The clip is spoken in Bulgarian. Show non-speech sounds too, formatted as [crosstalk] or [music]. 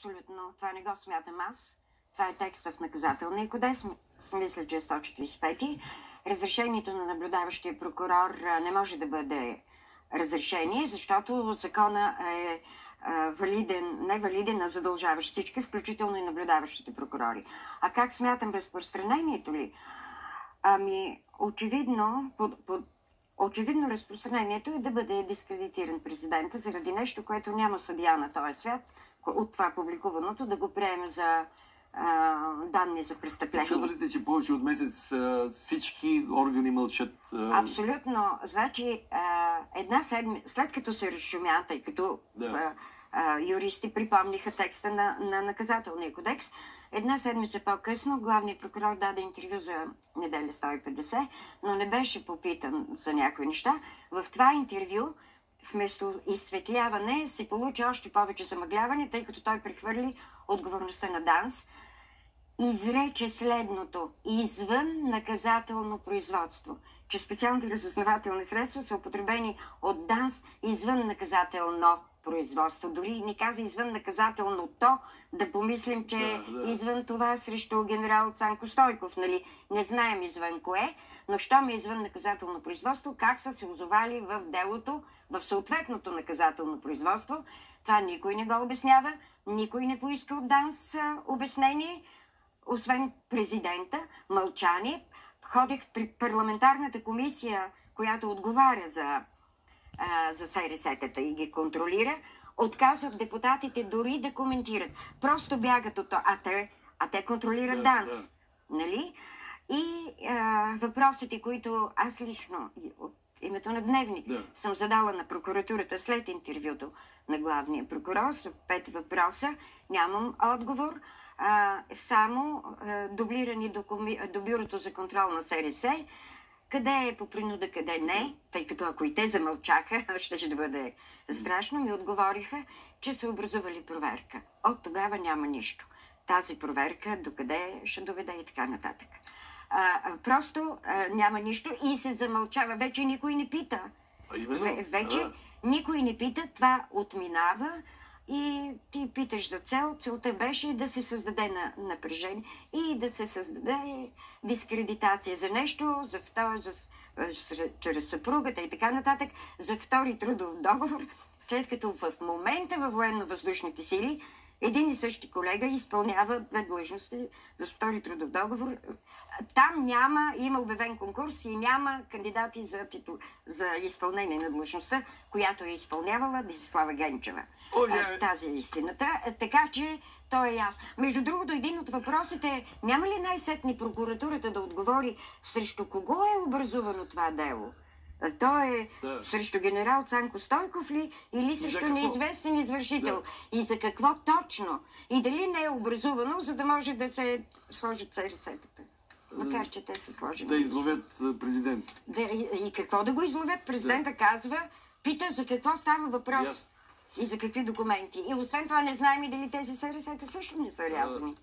Абсолютно. Това не го смятам аз. Това е текста в наказателния кодекс. Мисля, че е 145. Разрешението на наблюдаващия прокурор не може да бъде разрешение, защото закона е валиден, не валиден, а задължаващ всички, включително и наблюдаващите прокурори. А как смятам разпространението ли? Ами, очевидно, под, под, очевидно разпространението е да бъде дискредитиран президента заради нещо, което няма съдия на този свят, от това публикуваното, да го приеме за а, данни за престъпление. Чували че повече от месец а, всички органи мълчат? а, Абсолютно. Значи, а, една седмица, след като се разшумя, тъй като Да. а, юристи припомниха текста на, на наказателния кодекс, една седмица по-късно главният прокурор даде интервю за неделя 150, но не беше попитан за някои неща. В това интервю вместо изсветляване се получи още повече замъгляване, тъй като той прехвърли отговорността на ДАНС изрече следното извън наказателно производство, че специалните разузнавателни средства са употребени от ДАНС извън наказателно производство. Дори не каза извън наказателното, да помислим, че Да, да. извън това срещу генерал Цанко Стойков. Нали? Не знаем извън кое, но щом е извън наказателно производство, как са се озовали в делото, в съответното наказателно производство. Това никой не го обяснява, никой не поиска от ДАНС обяснение, освен президента, мълчание. Ходех при парламентарната комисия, която отговаря за, а, за СРС-тата и ги контролира. Отказват депутатите дори да коментират. Просто бягат от това. А те, а те контролират Да, ДАНС. да. Нали? И а, въпросите, които аз лично от името на Дневник Да. съм задала на прокуратурата след интервюто на главния прокурор, са пет въпроса, нямам отговор. А, само а, дублирани до, коми... до бюрото за контрол на СРС, къде е по принуда, къде не, тъй като ако и те замълчаха, [laughs] ще, ще да бъде страшно, ми отговориха, че са образували проверка. От тогава няма нищо. Тази проверка докъде ще доведе и така нататък. А, просто а, няма нищо и се замълчава. Вече никой не пита. Вече никой не пита, това отминава и ти питаш за цел. Целта беше да се създаде на, напрежение и да се създаде дискредитация за нещо, за второ, за, с- чрез съпругата и така нататък, за втори трудов договор, след като в момента във военно-въздушните сили един и същи колега изпълнява две длъжности за втори трудов договор. Там няма, има обявен конкурс и няма кандидати за, титул, за изпълнение на длъжността, която е изпълнявала Десислава Генчева. Уважаеми- А, Тази е истината. А, Така че то е ясно. Между другото, един от въпросите е, няма ли най-сетни прокуратурата да отговори срещу кого е образувано това дело? А, То е Да. срещу генерал Цанко Стойков ли или срещу неизвестен извършител? И за какво точно? И дали не е образувано, за да може да се сложат СРС-тата? Макар, че те са сложени. Да изловят президент. Да, и, и какво да го изловят? Президента казва, пита за какво става въпрос Ясно. и за какви документи. И освен това не знаем и дали тези СРС-та също не са рязани.